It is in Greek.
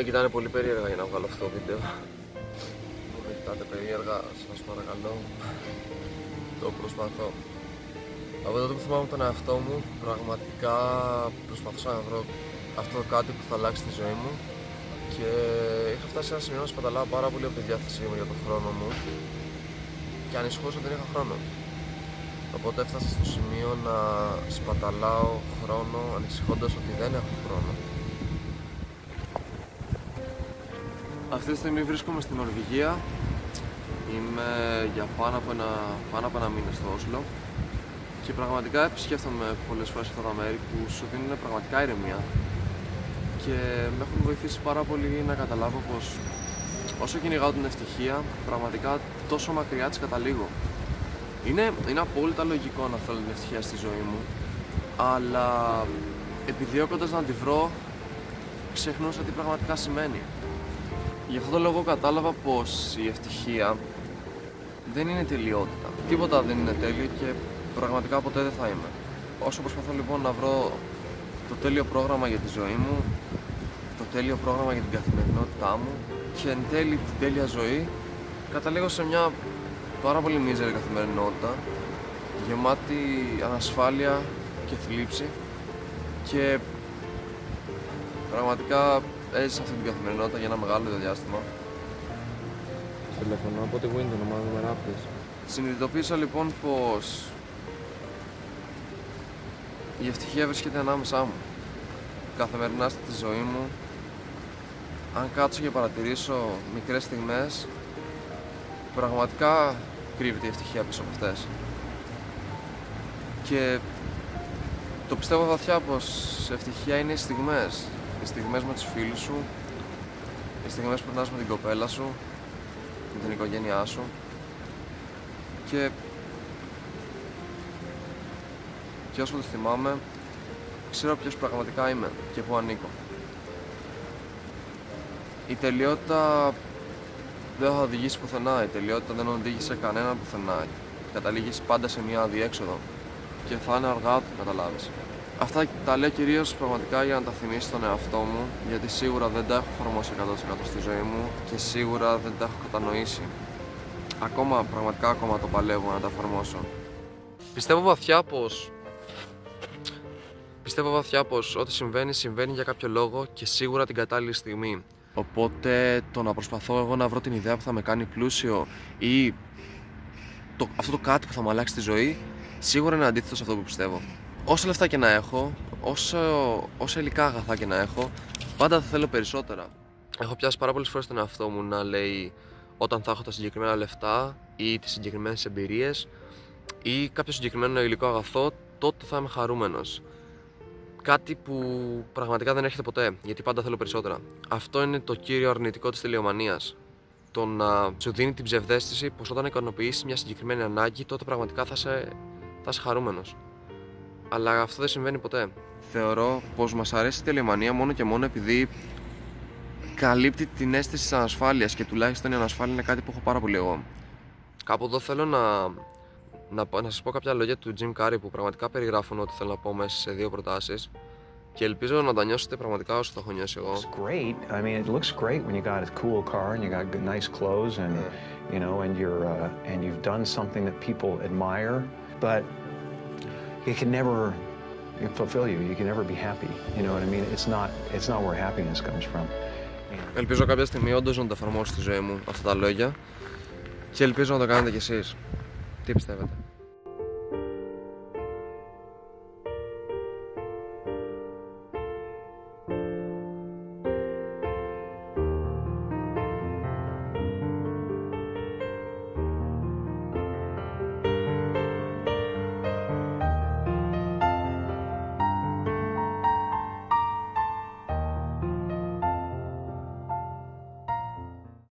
Με κοιτάνε πολύ περίεργα για να βγάλω αυτό το βίντεο. Με κοιτάτε περίεργα, σας παρακαλώ. Το προσπαθώ. Από τότε που θυμάμαι τον εαυτό μου, πραγματικά προσπαθούσα να βρω αυτό κάτι που θα αλλάξει τη ζωή μου και είχα φτάσει σε ένα σημείο να σπαταλάω πάρα πολύ από τη διάθεσή μου για τον χρόνο μου και ανησυχούσα ότι δεν είχα χρόνο. Οπότε έφτασα στο σημείο να σπαταλάω χρόνο ανησυχώντας ότι δεν έχω χρόνο. Αυτή τη στιγμή βρίσκομαι στην Νορβηγία. Είμαι για πάνω από ένα, πάνω από ένα μήνα στο Όσλο και πραγματικά επισκέφτομαι πολλές φορές αυτά τα μέρη που σου δίνουν πραγματικά ηρεμία και με έχουν βοηθήσει πάρα πολύ να καταλάβω πως όσο κυνηγάω την ευτυχία, πραγματικά τόσο μακριά της καταλήγω. Είναι, είναι απόλυτα λογικό να θέλω την ευτυχία στη ζωή μου, αλλά επιδιώκοντας να τη βρω, ξεχνούσα τι πραγματικά σημαίνει. Γι' αυτό το λόγο κατάλαβα πως η ευτυχία δεν είναι τελειότητα. Τίποτα δεν είναι τέλειο και πραγματικά ποτέ δεν θα είμαι. Όσο προσπαθώ λοιπόν να βρω το τέλειο πρόγραμμα για τη ζωή μου, το τέλειο πρόγραμμα για την καθημερινότητά μου και εν τέλει την τέλεια ζωή, καταλήγω σε μια πάρα πολύ μίζερη καθημερινότητα, γεμάτη ανασφάλεια και θλίψη και πραγματικά έζησα αυτή την καθημερινότητα για ένα μεγάλο διάστημα. Τηλέφωνο από τη Windows, να μάθουμε ράπτες. Συνειδητοποίησα λοιπόν πως η ευτυχία βρίσκεται ανάμεσά μου. Καθημερινά στη ζωή μου, αν κάτσω και παρατηρήσω μικρές στιγμές, πραγματικά κρύβεται η ευτυχία πίσω από αυτές. Και το πιστεύω βαθιά πως η ευτυχία είναι οι στιγμές. Οι στιγμές με τους φίλους σου, οι στιγμές που περνάς με την κοπέλα σου, με την οικογένειά σου και και όσο το θυμάμαι, ξέρω ποιος πραγματικά είμαι και πού ανήκω. Η τελειότητα δεν θα οδηγήσει πουθενά, η τελειότητα δεν οδήγησε κανέναν πουθενά. Καταλήγεις πάντα σε μια αδιέξοδο και θα είναι αργά να το καταλάβεις. Αυτά τα λέω κυρίως πραγματικά για να τα θυμίσει τον εαυτό μου, γιατί σίγουρα δεν τα έχω εφαρμόσει 100% στη ζωή μου και σίγουρα δεν τα έχω κατανοήσει. Ακόμα, πραγματικά ακόμα το παλεύω να τα εφαρμόσω. Πιστεύω βαθιά πως Πιστεύω βαθιά πως ό,τι συμβαίνει, συμβαίνει για κάποιο λόγο και σίγουρα την κατάλληλη στιγμή. Οπότε το να προσπαθώ εγώ να βρω την ιδέα που θα με κάνει πλούσιο ή το, αυτό το κάτι που θα μου αλλάξει τη ζωή, σίγουρα είναι αντίθετο σε αυτό που πιστεύω. Όσα λεφτά και να έχω, όσο, όσα υλικά αγαθά και να έχω, πάντα θα θέλω περισσότερα. Έχω πιάσει πάρα πολλές φορές τον εαυτό μου να λέει όταν θα έχω τα συγκεκριμένα λεφτά ή τις συγκεκριμένες εμπειρίες ή κάποιο συγκεκριμένο υλικό αγαθό, τότε θα είμαι χαρούμενος κάτι που πραγματικά δεν έρχεται ποτέ, γιατί πάντα θέλω περισσότερα. Αυτό είναι το κύριο αρνητικό της τελειομανίας. Το να σου δίνει την ψευδέστηση πως όταν ικανοποιήσεις μια συγκεκριμένη ανάγκη, τότε πραγματικά θα είσαι, θα είσαι χαρούμενος. Αλλά αυτό δεν συμβαίνει ποτέ. Θεωρώ πως μας αρέσει η τελειομανία μόνο και μόνο επειδή καλύπτει την αίσθηση της ανασφάλειας και τουλάχιστον η ανασφάλεια είναι κάτι που έχω πάρα πολύ εγώ. Κάπου εδώ θέλω να να, να σας πω κάποια λόγια του Jim Carrey που πραγματικά περιγράφουν ό,τι θέλω να πω μέσα σε δύο προτάσεις και ελπίζω να τα νιώσετε πραγματικά όσο το έχω νιώσει εγώ. It's great. I mean, it looks great when you got a cool car and you got good, nice clothes and you know and you're uh, and you've done something that people admire, but it can never fulfill you. You can never be happy. You know what I mean? It's not it's not where happiness comes from. Ελπίζω κάποια στιγμή όντως να τα εφαρμόσω στη ζωή μου αυτά τα λόγια και ελπίζω να το κάνετε κι εσείς. Τι πιστεύετε;